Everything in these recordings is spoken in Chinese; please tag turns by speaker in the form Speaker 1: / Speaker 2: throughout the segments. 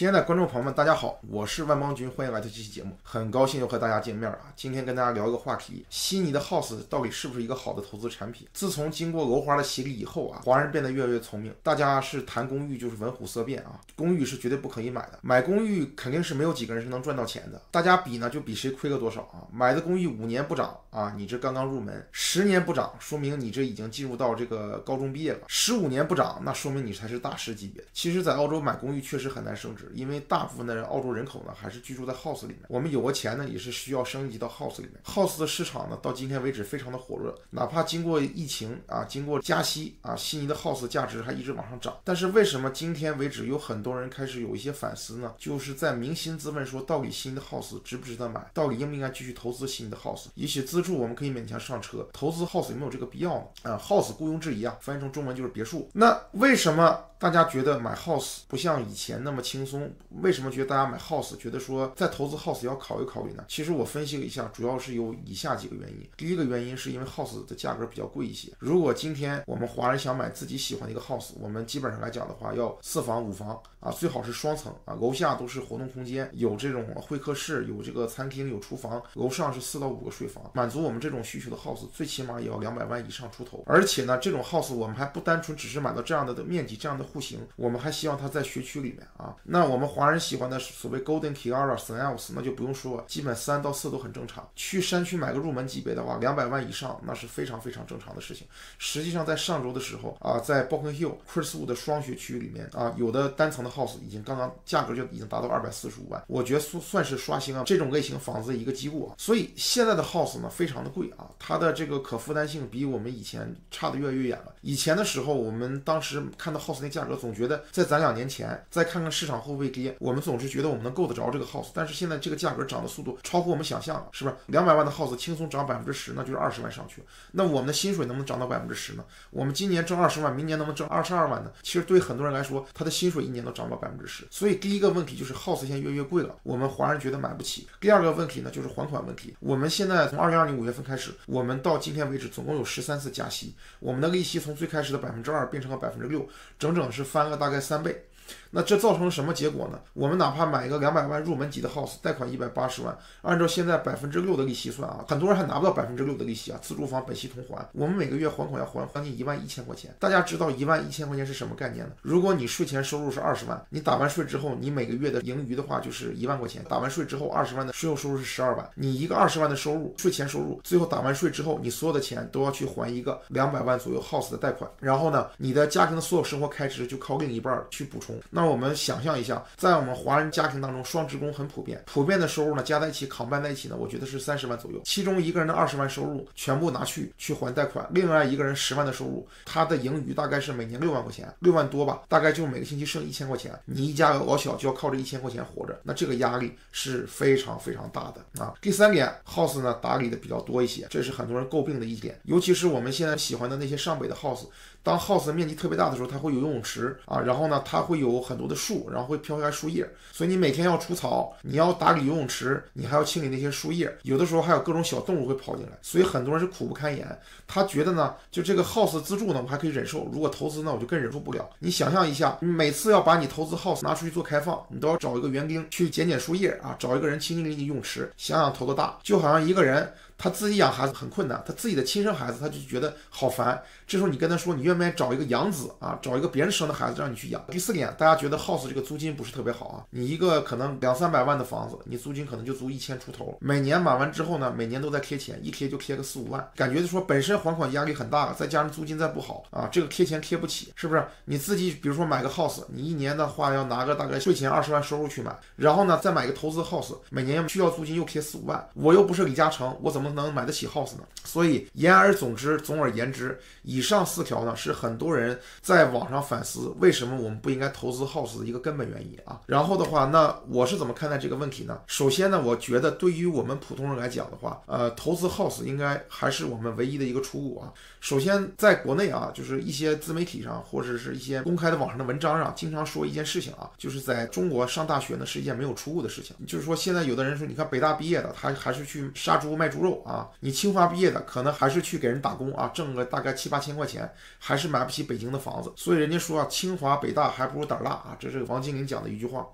Speaker 1: 亲爱的观众朋友们，大家好，我是万邦军，欢迎来到这期节目，很高兴又和大家见面啊。今天跟大家聊一个话题：悉尼的 house 到底是不是一个好的投资产品？自从经过楼花的洗礼以后啊，华人变得越来越聪明，大家是谈公寓就是闻虎色变啊，公寓是绝对不可以买的，买公寓肯定是没有几个人是能赚到钱的。大家比呢，就比谁亏了多少啊？买的公寓五年不涨啊，你这刚刚入门；十年不涨，说明你这已经进入到这个高中毕业了；十五年不涨，那说明你才是大师级别。其实，在澳洲买公寓确实很难升值。因为大部分的人，澳洲人口呢还是居住在 house 里面。我们有个钱呢，也是需要升级到 house 里面。house 的市场呢，到今天为止非常的火热。哪怕经过疫情啊，经过加息啊，悉尼的 house 价值还一直往上涨。但是为什么今天为止有很多人开始有一些反思呢？就是在扪心自问说，到底新的 house 值不值得买？到底应不应该继续投资新的 house？也许资助我们可以勉强上车，投资 house 有没有这个必要呢？啊，house 毋庸置疑啊，翻译成中文就是别墅。那为什么大家觉得买 house 不像以前那么轻松？为什么觉得大家买 house 觉得说在投资 house 要考虑考虑呢？其实我分析了一下，主要是有以下几个原因。第一个原因是因为 house 的价格比较贵一些。如果今天我们华人想买自己喜欢的一个 house，我们基本上来讲的话，要四房五房啊，最好是双层啊，楼下都是活动空间，有这种会客室，有这个餐厅，有厨房，楼上是四到五个睡房，满足我们这种需求的 house，最起码也要两百万以上出头。而且呢，这种 house 我们还不单纯只是买到这样的的面积，这样的户型，我们还希望它在学区里面啊。那我们华人喜欢的所谓 Golden Kiara、s n e l s 那就不用说，基本三到四都很正常。去山区买个入门级别的话，两百万以上那是非常非常正常的事情。实际上在上周的时候啊，在 b o k e n Hill、Chriswood 的双学区里面啊，有的单层的 house 已经刚刚价格就已经达到二百四十五万，我觉得算算是刷新了这种类型房子的一个记录啊。所以现在的 house 呢非常的贵啊，它的这个可负担性比我们以前差的越来越远了。以前的时候，我们当时看到 house 那价格，总觉得在咱两年前再看看市场会不会跌，我们总是觉得我们能够得着这个 house，但是现在这个价格涨的速度超乎我们想象了，是不是？两百万的 house 轻松涨百分之十，那就是二十万上去。那我们的薪水能不能涨到百分之十呢？我们今年挣二十万，明年能不能挣二十二万呢？其实对很多人来说，他的薪水一年都涨不到百分之十。所以第一个问题就是 house 现在越越贵了，我们华人觉得买不起。第二个问题呢，就是还款问题。我们现在从二零二零五月份开始，我们到今天为止总共有十三次加息，我们的利息从最开始的百分之二变成了百分之六，整整是翻了大概三倍。那这造成了什么结果呢？我们哪怕买一个两百万入门级的 house，贷款一百八十万，按照现在百分之六的利息算啊，很多人还拿不到百分之六的利息啊。自住房本息同还，我们每个月还款要还将近一万一千块钱。大家知道一万一千块钱是什么概念呢？如果你税前收入是二十万，你打完税之后，你每个月的盈余的话就是一万块钱。打完税之后，二十万的税后收入是十二万。你一个二十万的收入，税前收入，最后打完税之后，你所有的钱都要去还一个两百万左右 house 的贷款。然后呢，你的家庭的所有生活开支就靠另一半去补充。那我们想象一下，在我们华人家庭当中，双职工很普遍，普遍的收入呢加在一起扛办在一起呢，我觉得是三十万左右。其中一个人的二十万收入全部拿去去还贷款，另外一个人十万的收入，他的盈余大概是每年六万块钱，六万多吧，大概就每个星期剩一千块钱。你一家老小就要靠这一千块钱活着，那这个压力是非常非常大的啊。第三点，house 呢打理的比较多一些，这是很多人诟病的一点，尤其是我们现在喜欢的那些上北的 house。当 house 面积特别大的时候，它会有游泳池啊，然后呢，它会有很多的树，然后会飘下来树叶，所以你每天要除草，你要打理游泳池，你还要清理那些树叶，有的时候还有各种小动物会跑进来，所以很多人是苦不堪言。他觉得呢，就这个 house 自住呢，我还可以忍受；如果投资呢，我就更忍受不了。你想象一下，每次要把你投资 house 拿出去做开放，你都要找一个园丁去捡捡树叶啊，找一个人清理你游泳池，想想头都大。就好像一个人。他自己养孩子很困难，他自己的亲生孩子他就觉得好烦。这时候你跟他说，你愿不愿意找一个养子啊？找一个别人生的孩子让你去养。第四点，大家觉得 house 这个租金不是特别好啊？你一个可能两三百万的房子，你租金可能就租一千出头，每年买完之后呢，每年都在贴钱，一贴就贴个四五万，感觉就说本身还款压力很大，再加上租金再不好啊，这个贴钱贴不起，是不是？你自己比如说买个 house，你一年的话要拿个大概税前二十万收入去买，然后呢再买个投资 house，每年需要租金又贴四五万，我又不是李嘉诚，我怎么能买得起 house？呢所以言而总之，总而言之，以上四条呢是很多人在网上反思为什么我们不应该投资 house 的一个根本原因啊。然后的话，那我是怎么看待这个问题呢？首先呢，我觉得对于我们普通人来讲的话，呃，投资 house 应该还是我们唯一的一个出路啊。首先，在国内啊，就是一些自媒体上或者是一些公开的网上的文章上，经常说一件事情啊，就是在中国上大学呢是一件没有出路的事情。就是说，现在有的人说，你看北大毕业的，他还是去杀猪卖猪肉啊，你清华。毕业的可能还是去给人打工啊，挣个大概七八千块钱，还是买不起北京的房子。所以人家说啊，清华北大还不如胆儿大啊，这是王金林讲的一句话。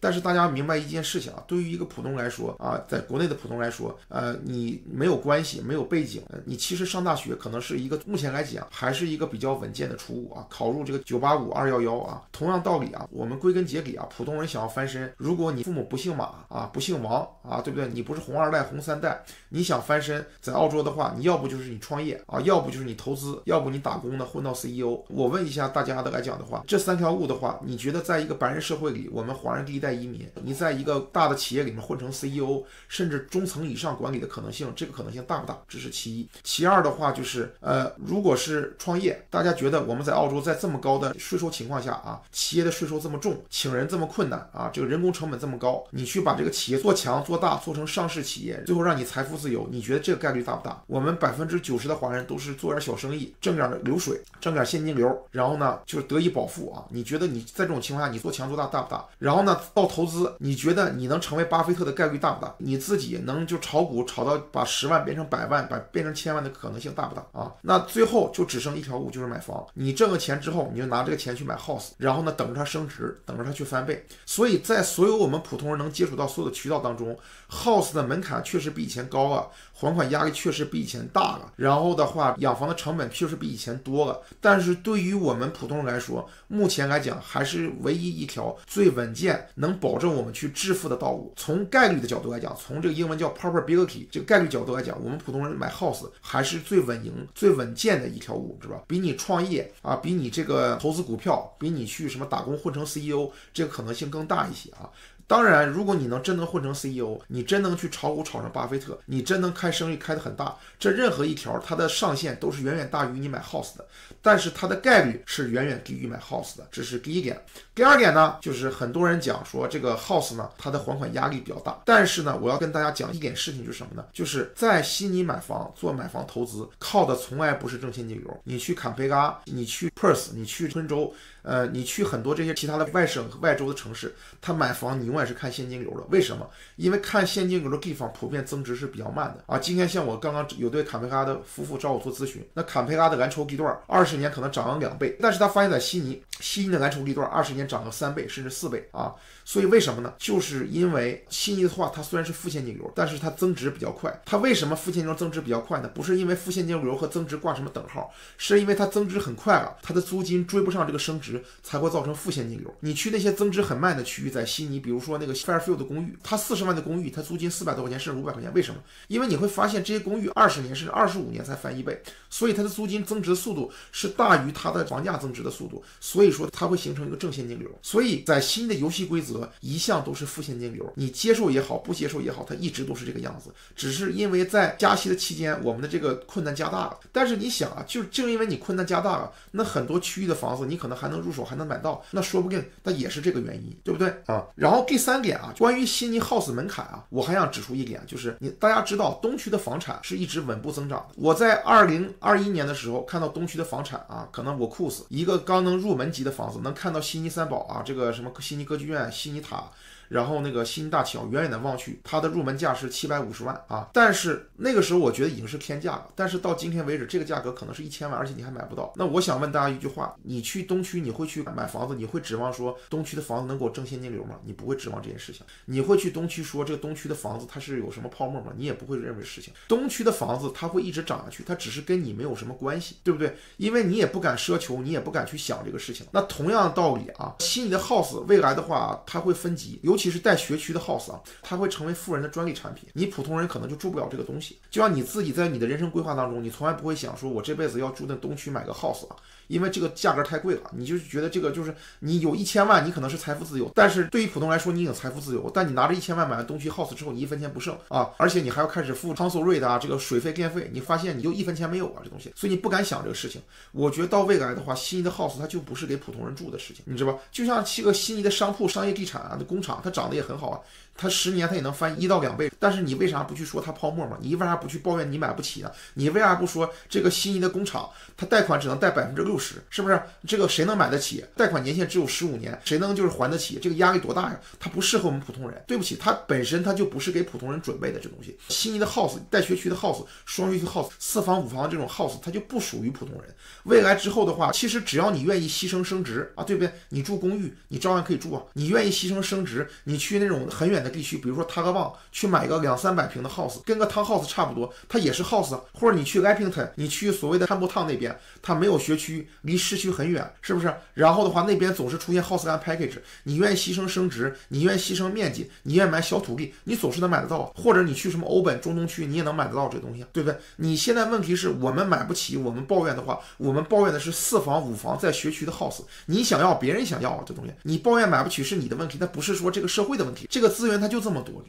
Speaker 1: 但是大家明白一件事情啊，对于一个普通来说啊，在国内的普通来说，呃，你没有关系，没有背景，你其实上大学可能是一个目前来讲还是一个比较稳健的出路啊，考入这个九八五二幺幺啊。同样道理啊，我们归根结底啊，普通人想要翻身，如果你父母不姓马啊，不姓王啊，对不对？你不是红二代、红三代，你想翻身，在澳洲的话，你要不就是你创业啊，要不就是你投资，要不你打工呢混到 CEO。我问一下大家的来讲的话，这三条路的话，你觉得在一个白人社会里，我们华人第一代在移民，你在一个大的企业里面混成 CEO，甚至中层以上管理的可能性，这个可能性大不大？这是其一。其二的话就是，呃，如果是创业，大家觉得我们在澳洲在这么高的税收情况下啊，企业的税收这么重，请人这么困难啊，这个人工成本这么高，你去把这个企业做强做大，做成上市企业，最后让你财富自由，你觉得这个概率大不大？我们百分之九十的华人都是做点小生意，挣点流水，挣点现金流，然后呢就是得以保富啊。你觉得你在这种情况下，你做强做大大不大？然后呢到投资，你觉得你能成为巴菲特的概率大不大？你自己能就炒股炒到把十万变成百万，把变成千万的可能性大不大啊？那最后就只剩一条路，就是买房。你挣了钱之后，你就拿这个钱去买 house，然后呢等着它升值，等着它去翻倍。所以在所有我们普通人能接触到所有的渠道当中，house 的门槛确实比以前高了。还款压力确实比以前大了，然后的话，养房的成本确实比以前多了。但是对于我们普通人来说，目前来讲还是唯一一条最稳健、能能保证我们去致富的道路。从概率的角度来讲，从这个英文叫 probability 这个概率角度来讲，我们普通人买 house 还是最稳赢、最稳健的一条路，是吧？比你创业啊，比你这个投资股票，比你去什么打工混成 CEO 这个可能性更大一些啊。当然，如果你能真能混成 CEO，你真能去炒股炒成巴菲特，你真能开生意开得很大，这任何一条它的上限都是远远大于你买 house 的，但是它的概率是远远低于买 house 的，这是第一点。第二点呢，就是很多人讲说这个 house 呢，它的还款压力比较大，但是呢，我要跟大家讲一点事情，就是什么呢？就是在悉尼买房做买房投资，靠的从来不是挣现金流。你去坎培拉，你去 Perth，你去昆州。呃，你去很多这些其他的外省、外州的城市，他买房你永远是看现金流的。为什么？因为看现金流的地方普遍增值是比较慢的啊。今天像我刚刚有对坎培拉的夫妇找我做咨询，那坎培拉的蓝筹地段二十年可能涨了两倍，但是他发现在悉尼，悉尼的蓝筹地段二十年涨了三倍甚至四倍啊。所以为什么呢？就是因为悉尼的话，它虽然是负现金流，但是它增值比较快。它为什么负现金流增值比较快呢？不是因为负现金流和增值挂什么等号，是因为它增值很快了，它的租金追不上这个升值，才会造成负现金流。你去那些增值很慢的区域，在悉尼，比如说那个 Fairfield 的公寓，它四十万的公寓，它租金四百多块钱甚至五百块钱，为什么？因为你会发现这些公寓二十年甚至二十五年才翻一倍，所以它的租金增值速度是大于它的房价增值的速度，所以说它会形成一个正现金流。所以在新的游戏规则一向都是。是负现金流，你接受也好，不接受也好，它一直都是这个样子。只是因为在加息的期间，我们的这个困难加大了。但是你想啊，就正因为你困难加大了，那很多区域的房子你可能还能入手，还能买到，那说不定那也是这个原因，对不对啊？然后第三点啊，关于悉尼 house 门槛啊，我还想指出一点，就是你大家知道东区的房产是一直稳步增长的。我在二零二一年的时候看到东区的房产啊，可能我酷死一个刚能入门级的房子，能看到悉尼三宝啊，这个什么悉尼歌剧院、悉尼塔。然后那个新大桥，远远的望去，它的入门价是七百五十万啊！但是那个时候我觉得已经是天价了。但是到今天为止，这个价格可能是一千万，而且你还买不到。那我想问大家一句话：你去东区，你会去买房子？你会指望说东区的房子能给我挣现金流吗？你不会指望这件事情。你会去东区说这个东区的房子它是有什么泡沫吗？你也不会认为事情。东区的房子它会一直涨下去，它只是跟你没有什么关系，对不对？因为你也不敢奢求，你也不敢去想这个事情。那同样的道理啊，悉尼的 house 未来的话，它会分级，尤其是带学区的。house 啊，它会成为富人的专利产品，你普通人可能就住不了这个东西。就像你自己在你的人生规划当中，你从来不会想说，我这辈子要住在东区买个 house 啊。因为这个价格太贵了，你就觉得这个就是你有一千万，你可能是财富自由，但是对于普通来说，你有财富自由，但你拿着一千万买了东区 house 之后，你一分钱不剩啊，而且你还要开始付 council rate 啊，这个水费电费，你发现你就一分钱没有啊，这东西，所以你不敢想这个事情。我觉得到未来的话，心仪的 house 它就不是给普通人住的事情，你知道吧？就像七个心仪的商铺、商业地产啊的工厂，它长得也很好啊。它十年它也能翻一到两倍。但是你为啥不去说它泡沫嘛？你为啥不去抱怨你买不起呢？你为啥不说这个悉尼的工厂它贷款只能贷百分之六十？是不是？这个谁能买得起？贷款年限只有十五年，谁能就是还得起？这个压力多大呀？它不适合我们普通人。对不起，它本身它就不是给普通人准备的这东西。悉尼的 house 带学区的 house，双学区 house，四房五房的这种 house，它就不属于普通人。未来之后的话，其实只要你愿意牺牲升值啊，对不对？你住公寓，你照样可以住啊。你愿意牺牲升值，你去那种很远的地区，比如说塔克旺，去买个两三百平的 house，跟个 town house 差不多，它也是 house。或者你去 Epington，你去所谓的 Campbell Town 那边，它没有学区，离市区很远，是不是？然后的话，那边总是出现 house land package，你愿意牺牲升值，你愿意牺牲面积，你愿意买小土地，你总是能买得到。或者你去什么欧本、中东区，你也能买得到这东西，对不对？你现在问题是我们买不起，我们抱怨的话，我们抱怨的是四房五房在学区的 house，你想要，别人想要啊，这东西，你抱怨买不起是你的问题，那不是说这个社会的问题，这个资源它就这么多，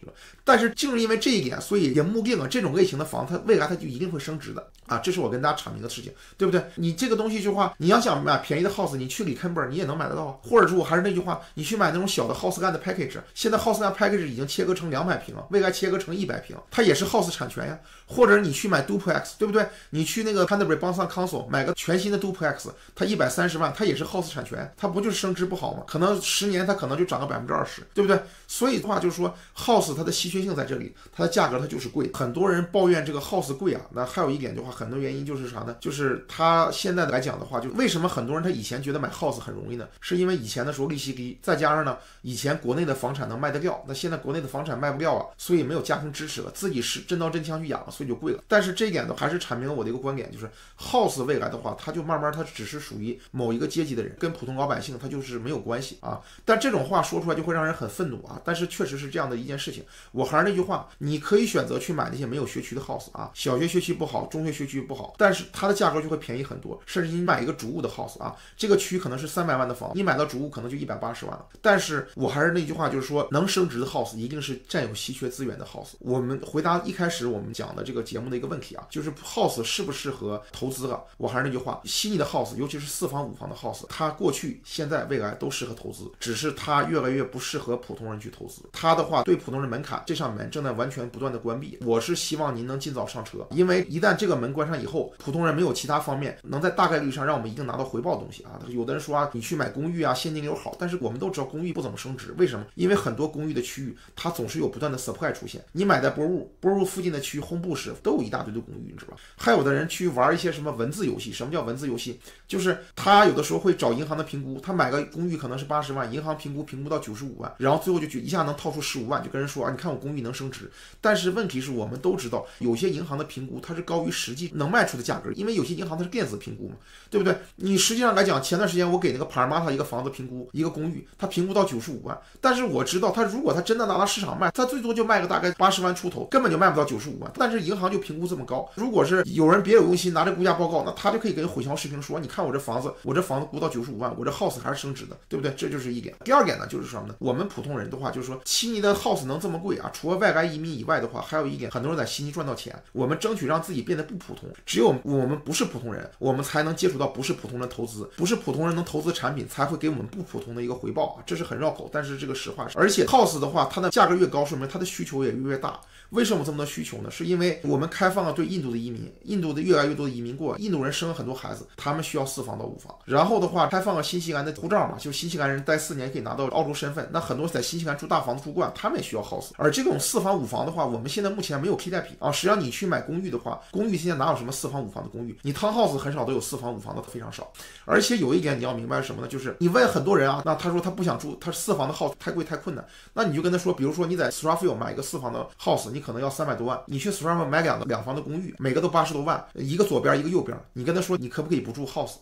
Speaker 1: 但是就是因为这一点，所以也目定了这种类型的房，它未来它就一定会升值的啊，这是我跟大家阐明的事情，对不对？你这个东西句话，你要想买便宜的 house，你去里肯贝尔你也能买得到，或者说我还是那句话，你去买那种小的 house land 的 package，现在 house land package 已经切割成两百平了，未来切割成一百平，它也是 house 产权呀。或者你去买 duplex，对不对？你去那个 Canterbury b o n s o n Council 买个全新的 duplex，它一百三十万，它也是 house 产权，它不就是升值不好吗？可能十年它可能就涨个百分之二十，对不对？所以的话就是说，house 它的稀缺性在这里，它的价格它就是贵。很多人抱怨这个 house 贵啊，那还有一点的话，很多原因就是啥呢？就是它现在来讲的话，就为什么很多人他以前觉得买 house 很容易呢？是因为以前的时候利息低，再加上呢，以前国内的房产能卖得掉，那现在国内的房产卖不掉啊，所以没有家庭支持了，自己是真刀真枪去养，所以就贵了。但是这一点呢，还是阐明了我的一个观点，就是 house 未来的话，它就慢慢它只是属于某一个阶级的人，跟普通老百姓它就是没有关系啊。但这种话说出来就会让人很愤怒啊。但是确实是这样的一件事情。我还是那句话，你可以选择去买那些没有学区的 house 啊，小学学区不好，中学学区不好，但是它的价格就会便宜很多。甚至你买一个主屋的 house 啊，这个区可能是三百万的房，你买到主屋可能就一百八十万了。但是我还是那句话，就是说能升值的 house 一定是占有稀缺资源的 house。我们回答一开始我们讲的这个节目的一个问题啊，就是。house 适不适合投资了？我还是那句话，悉尼的 house，尤其是四房五房的 house，它过去、现在、未来都适合投资，只是它越来越不适合普通人去投资。它的话对普通人门槛，这扇门正在完全不断的关闭。我是希望您能尽早上车，因为一旦这个门关上以后，普通人没有其他方面能在大概率上让我们一定拿到回报的东西啊。有的人说啊，你去买公寓啊，现金流好，但是我们都知道公寓不怎么升值，为什么？因为很多公寓的区域它总是有不断的 supply 出现。你买在波物，波物附近的区域轰布式都有一大堆的公寓。你知道吧？还有的人去玩一些什么文字游戏？什么叫文字游戏？就是他有的时候会找银行的评估，他买个公寓可能是八十万，银行评估评估到九十五万，然后最后就就一下能套出十五万，就跟人说啊，你看我公寓能升值。但是问题是我们都知道，有些银行的评估它是高于实际能卖出的价格，因为有些银行它是电子评估嘛，对不对？你实际上来讲，前段时间我给那个帕尔玛塔一个房子评估，一个公寓，它评估到九十五万，但是我知道他如果他真的拿到市场卖，他最多就卖个大概八十万出头，根本就卖不到九十五万。但是银行就评估这么高，如果是有人别有用心拿着估价报告，那他就可以给混淆视频说，你看我这房子，我这房子估到九十五万，我这 house 还是升值的，对不对？这就是一点。第二点呢，就是什么呢？我们普通人的话，就是说悉尼的 house 能这么贵啊？除了外来移民以外的话，还有一点，很多人在悉尼赚到钱。我们争取让自己变得不普通，只有我们不是普通人，我们才能接触到不是普通人投资，不是普通人能投资产品，才会给我们不普通的一个回报啊。这是很绕口，但是这个实话。而且 house 的话，它的价格越高，说明它的需求也越越大。为什么这么多需求呢？是因为我们开放了对印度的移民，印度的越来越多的移民过，印度人生了很多孩子，他们需要四房到五房。然后的话，开放了新西兰的护照嘛，就新西兰人待四年可以拿到澳洲身份。那很多在新西兰住大房子住他们也需要 house。而这种四房五房的话，我们现在目前没有替代品啊。实际上你去买公寓的话，公寓现在哪有什么四房五房的公寓？你 town house 很少都有四房五房的，非常少。而且有一点你要明白什么呢？就是你问很多人啊，那他说他不想住，他四房的 house 太贵太困难。那你就跟他说，比如说你在 Strathfield 买一个四房的 house，你可能要三百多万。你去 s t r a t 买两个两房的公寓，每个都八十多万，一个左边一个右边。你跟他说你可不可以不住 house？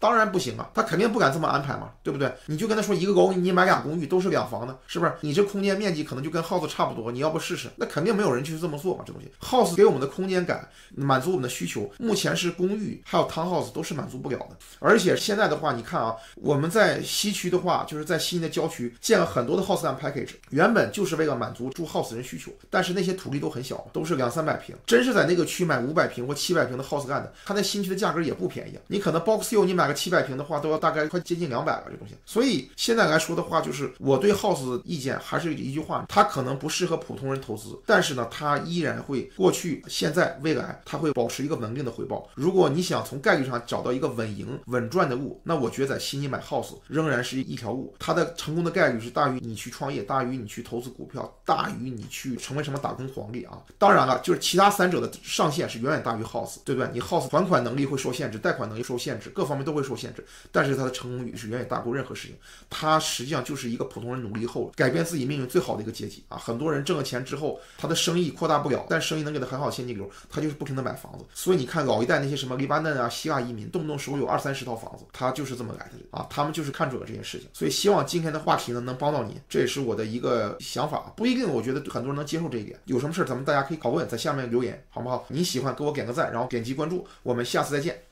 Speaker 1: 当然不行啊，他肯定不敢这么安排嘛，对不对？你就跟他说一个楼你买俩公寓都是两房的，是不是？你这空间面积可能就跟 house 差不多，你要不试试？那肯定没有人去这么做嘛，这东西。house 给我们的空间感，满足我们的需求，目前是公寓还有 town house 都是满足不了的。而且现在的话，你看啊，我们在西区的话，就是在新的郊区建了很多的 house land package，原本就是为了满足住 house 人需求，但是那些土地都很小。都是两三百平，真是在那个区买五百平或七百平的 house land，它那新区的价格也不便宜。你可能 box hill 你买个七百平的话，都要大概快接近两百了这东西。所以现在来说的话，就是我对 house 意见还是一句话，它可能不适合普通人投资，但是呢，它依然会过去、现在、未来，它会保持一个稳定的回报。如果你想从概率上找到一个稳赢、稳赚的物，那我觉得在悉尼买 house 仍然是一条路，它的成功的概率是大于你去创业，大于你去投资股票，大于你去成为什么打工皇帝啊。当然了，就是其他三者的上限是远远大于 house，对不对？你 house 还款能力会受限制，贷款能力受限制，各方面都会受限制，但是它的成功率是远远大过任何事情。它实际上就是一个普通人努力后改变自己命运最最好的一个阶级啊！很多人挣了钱之后，他的生意扩大不了，但生意能给他很好的现金流，他就是不停的买房子。所以你看老一代那些什么黎巴嫩啊、希腊移民，动不动手有二三十套房子，他就是这么来的啊！他们就是看准了这件事情。所以希望今天的话题呢能帮到你，这也是我的一个想法，不一定我觉得很多人能接受这一点。有什么事儿咱们大家可以拷问，在下面留言好不好？你喜欢给我点个赞，然后点击关注，我们下次再见。